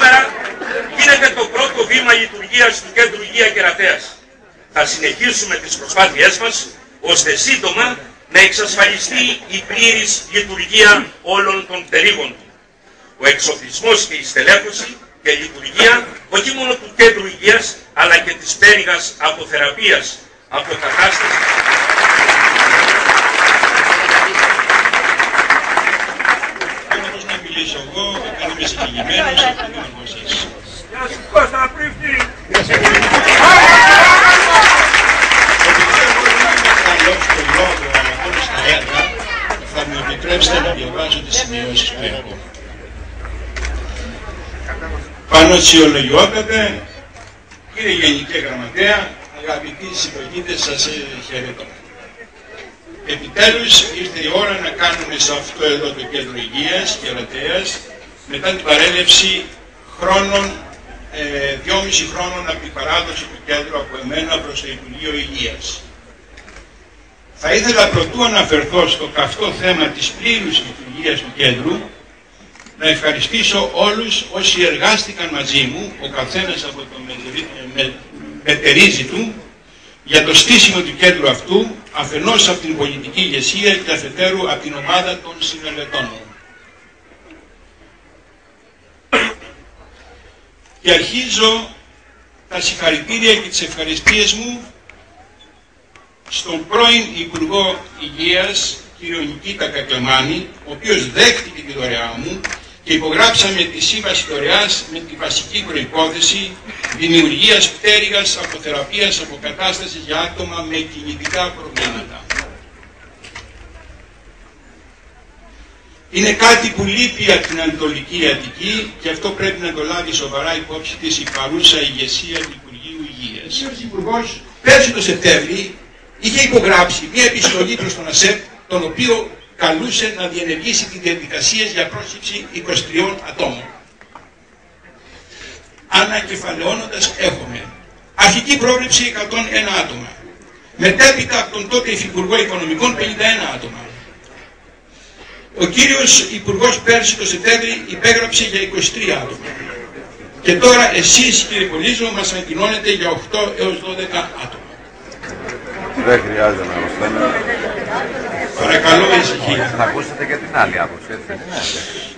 σήμερα γίνεται το πρώτο βήμα λειτουργίας του Κέντρου Υγεία Κερατέας. Θα συνεχίσουμε τις προσπάθειές μας, ώστε σύντομα να εξασφαλιστεί η πλήρης λειτουργία όλων των πτερίγων του. Ο εξοπλισμός και η στελέχωση και λειτουργία όχι μόνο του Κέντρου Υγείας, αλλά και της πτέρυγας αποθεραπείας, αποκατάσταση. να μιλήσω εγώ, όταν είμαι συγκεκριμένος, θα το κάνω εσείς. Γεια σου Κώστα Πρίφτη! Καλό στο λόγο, αλλά μόνο στα έργα, θα μου επιτρέψετε να διαβάσω τις σημειώσεις που έχω. Πάνω αξιολογιότατε, κύριε Γενική Γραμματέα, αγαπητοί συλλογίτες, σας χαιρετώ. Επιτέλους ήρθε η ώρα να κάνουμε σε αυτό εδώ το κέντρο υγείας και ερωτέας μετά την παρέλευση χρόνων, ε, δυόμιση χρόνων από την παράδοση του κέντρου από εμένα προς το Υπουργείο Υγείας. Θα ήθελα πρωτού αναφερθώ στο καυτό θέμα της πλήρους λειτουργίας του κέντρου να ευχαριστήσω όλους όσοι εργάστηκαν μαζί μου, ο καθένας από το μετερίζει του, για το στήσιμο του κέντρου αυτού, αφενός από την πολιτική ηγεσία και αφετέρου από την ομάδα των συνεργατών μου. Και αρχίζω τα συγχαρητήρια και τις ευχαριστίες μου στον πρώην Υπουργό Υγείας, κύριο Νικήτα Κακλεμάνη, ο οποίος δέχτηκε τη δωρεά μου και υπογράψαμε τη σύμβαση δωρεάς με τη βασική προϋπόθεση δημιουργίας πτέρυγας αποθεραπείας αποκατάστασης για άτομα με κινητικά προβλήματα. Είναι κάτι που λείπει από την Ανατολική Αττική και αυτό πρέπει να το λάβει σοβαρά υπόψη της η παρούσα ηγεσία του Υπουργείου Υγείας. Ο Υπουργός πέρσι το Σεπτέμβρη είχε υπογράψει μια επιστολή προς τον ΑΣΕΠ, τον οποίο καλούσε να διενεργήσει τη διαδικασία για πρόσληψη 23 ατόμων. Ανακεφαλαιώνοντας έχουμε αρχική πρόβλεψη 101 άτομα. Μετέπειτα από τον τότε Υφυπουργό Οικονομικών 51 άτομα. Ο κύριος Υπουργός πέρσι το Σεπτέμβρη υπέγραψε για 23 άτομα. Και τώρα εσείς κύριε Πολίζο μας ανακοινώνετε για 8 έως 12 άτομα. Δεν χρειάζεται να μας Παρακαλώ ησυχία. Θα ακούσετε και την άλλη άποψη, έτσι.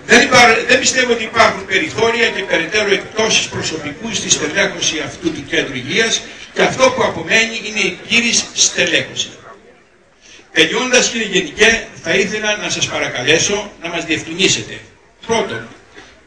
Δεν, δεν πιστεύω ότι υπάρχουν περιθώρια και περαιτέρω εκτόσεις προσωπικούς στη στελέχωση αυτού του κέντρου υγείας και αυτό που απομένει είναι η πλήρης στελέχωση. Τελειώντας κύριε Γενικέ, θα ήθελα να σας παρακαλέσω να μας διευκρινίσετε. Πρώτον,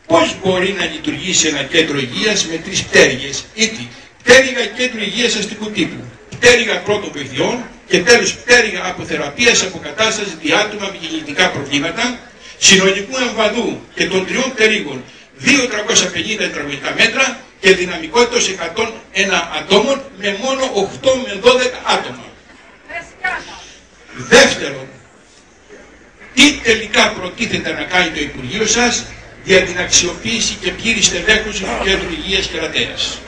πώς μπορεί να λειτουργήσει ένα κέντρο υγείας με τρεις πτέρυγες, ήτι πτέρυγα κέντρο υγείας αστικού τύπου, πτέρυγα πρώτων παιδιών και τέλος πτέρυγα αποθεραπείας αποκατάσταση διάτομα με γεννητικά προβλήματα, συνολικού εμβαδού και των τριών πτερίγων 2.350 τετραγωνικά μέτρα και δυναμικότητας 101 ατόμων με μόνο 8 με 12 άτομα. Δεύτερον, τι τελικά προτίθεται να κάνει το Υπουργείο σας για την αξιοποίηση και πλήρης στελέχωση του Κέντρου Υγείας και Ρατέας.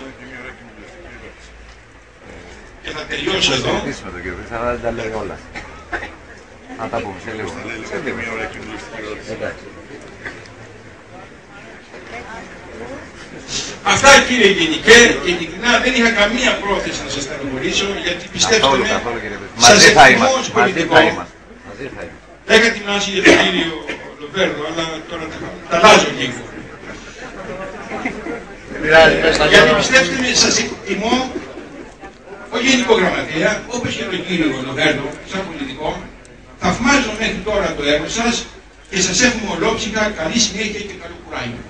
Και θα τελειώσω εδώ. με τον κύριο αλλά δεν τα λέει όλα. Να τα πούμε σε λίγο. Σε λίγο. Εντάξει. Αυτά κύριε Γενικέ, ειλικρινά δεν είχα καμία πρόθεση να σας στενοχωρήσω γιατί πιστέψτε Καθόλου, με, καθόλου κύριε Πέτρο. σας Μαζί θα εκτιμώ είμαστε. ως Μαζί πολιτικό. θα είμαστε. Μαζί θα είμαστε. Είχα ετοιμάσει για τον κύριο Λοβέρδο, αλλά τώρα τα, τα αλλάζω λίγο. Γιατί πιστέψτε με, σας εκτιμώ ο Γενικό Γραμματέα, όπως και τον κύριο Λοβέρδο, σαν πολιτικό, θαυμάζω μέχρι τώρα το έργο σας και σας εύχομαι ολόψυχα καλή συνέχεια και καλό κουράγιο.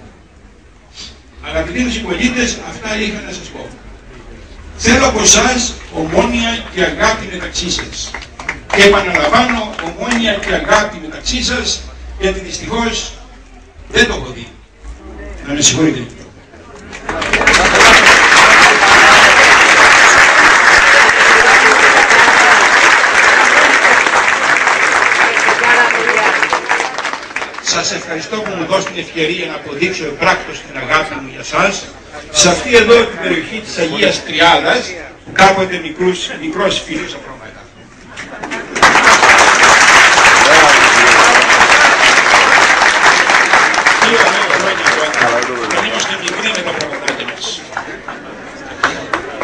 Αγαπητοί μου συμπολίτες, αυτά είχα να σας πω. Θέλω από εσάς ομόνια και αγάπη μεταξύ σας. Και επαναλαμβάνω ομόνια και αγάπη μεταξύ σας, γιατί δυστυχώς δεν το έχω δει. Να με συγχωρείτε. σας ευχαριστώ που μου δώσετε την ευκαιρία να αποδείξω επράκτος την αγάπη μου για σας σε αυτή εδώ την περιοχή της Αγίας Τριάδας κάποτε μικρούς, μικρός φίλος απρόβατα.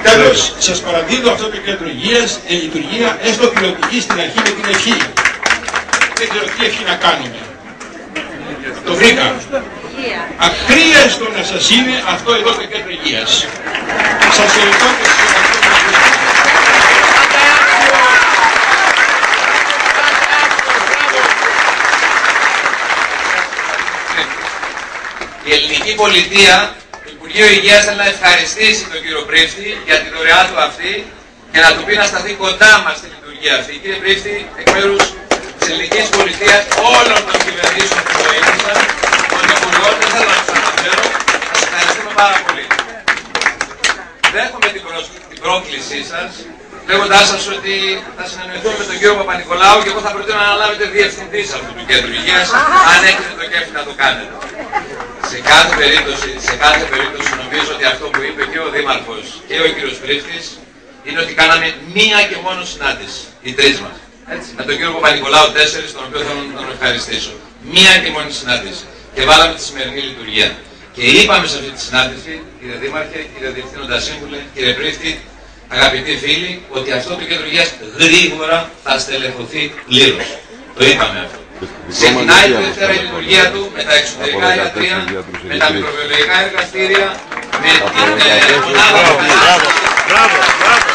Τέλος, σας παραδίδω αυτό το κέντρο υγείας, λειτουργία έστω πιλωτική στην αρχή με την ευχή. Δεν ξέρω τι ευχή να κάνουμε. Το βρήκα. Ακρίαστο να σας είναι αυτό εδώ το κέντρο υγείας. Σας ευχαριστώ και σας ευχαριστώ. Η ελληνική πολιτεία, το Υπουργείο Υγείας θέλει να ευχαριστήσει τον κύριο Πρίφτη για τη δωρεά του αυτή και να του πει να σταθεί κοντά μας στη λειτουργία αυτή. Κύριε Πρίφτη, εκ μέρους της ελληνικής πολιτείας όλων των κυβερνήσεων που βοήθησαν, των υπουργών, δεν θέλω να τους αναφέρω, σας ευχαριστούμε πάρα πολύ. Δέχομαι την, προσ... την πρόκλησή σας, λέγοντάς σας ότι θα συνεννοηθούμε με τον κύριο Παπα-Νικολάου και εγώ θα προτείνω να αναλάβετε διευθυντή αυτού του κέντρου υγείας, αν έχετε το κέφι να το κάνετε. Σε κάθε περίπτωση, σε κάθε περίπτωση νομίζω ότι αυτό που είπε και ο Δήμαρχος και ο κύριος Πρίφτης είναι ότι κάναμε μία και μόνο συνάντηση, οι τρεις μας. Έτσι, με τον κύριο Παπα-Νικολάου 4, τον οποίο θέλω να τον ευχαριστήσω. Μία και μόνη συνάντηση. Και βάλαμε τη σημερινή λειτουργία. Και είπαμε σε αυτή τη συνάντηση, κύριε Δήμαρχε, κύριε Διευθύνοντα Σύμβουλε, κύριε Πρίφτη, αγαπητοί φίλοι, ότι αυτό το κέντρο υγείας γρήγορα θα στελεχωθεί πλήρως. Το είπαμε αυτό. Ξεκινάει τη Δευτέρα η λειτουργία του με τα εξωτερικά ιατρία, με τα μικροβιολογικά εργαστήρια, με την ε, μονάδα Μπράβο, μπράβο.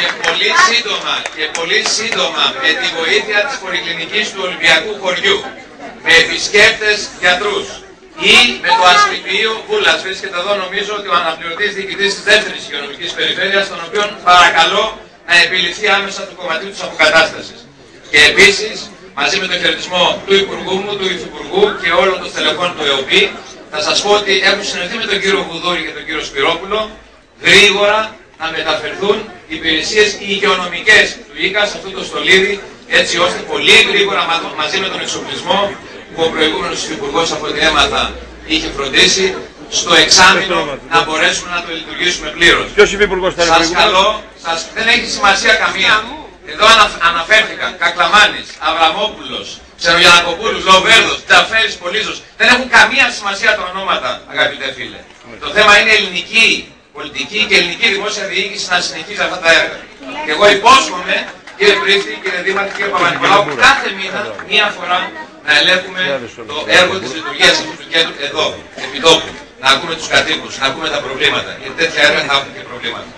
και πολύ σύντομα, και πολύ σύντομα με τη βοήθεια της πολυκλινικής του Ολυμπιακού χωριού, με επισκέπτες γιατρούς ή με το ασπιτήριο Βούλας. Βρίσκεται εδώ νομίζω ότι ο αναπληρωτής διοικητής της δεύτερης υγειονομικής περιφέρειας, τον οποίον παρακαλώ να επιληθεί άμεσα του κομματιού της αποκατάστασης. Και επίσης, μαζί με τον χαιρετισμό του Υπουργού μου, του Υφυπουργού και όλων των στελεχών του ΕΟΠΗ, θα σας πω ότι έχουν συνεχθεί με τον κύριο Βουδούρη και τον κύριο Σπυρόπουλο γρήγορα να μεταφερθούν οι υπηρεσίες οι υγειονομικές του ΙΚΑ σε αυτό το στολίδι, έτσι ώστε πολύ γρήγορα μα- μαζί με τον εξοπλισμό που ο προηγούμενος υπουργός από ό,τι έμαθα είχε φροντίσει, στο εξάμεινο να μπορέσουμε να το λειτουργήσουμε πλήρως. Ποιος είπε υπουργός ήταν Σας προηγούμενος; καλώ, σας, δεν έχει σημασία καμία. Εδώ ανα, αναφέρθηκαν Κακλαμάνης, Αβραμόπουλος, Ξενογιανακοπούλους, Λοβέρδος, Τζαφέρης, Πολύζος. Δεν έχουν καμία σημασία τα ονόματα, αγαπητέ φίλε. Το θέμα είναι ελληνική πολιτική και ελληνική δημόσια διοίκηση να συνεχίζει αυτά τα έργα. Και εγώ υπόσχομαι, κύριε Πρίφτη, κύριε Δήμαρχε, κύριε Παπα-Νικολάου, κάθε μήνα, μία φορά, να ελέγχουμε το έργο της λειτουργίας αυτού του κέντρου εδώ, επί τόπου. Να ακούμε τους κατοίκους, να ακούμε τα προβλήματα. Γιατί τέτοια έργα θα έχουν και προβλήματα.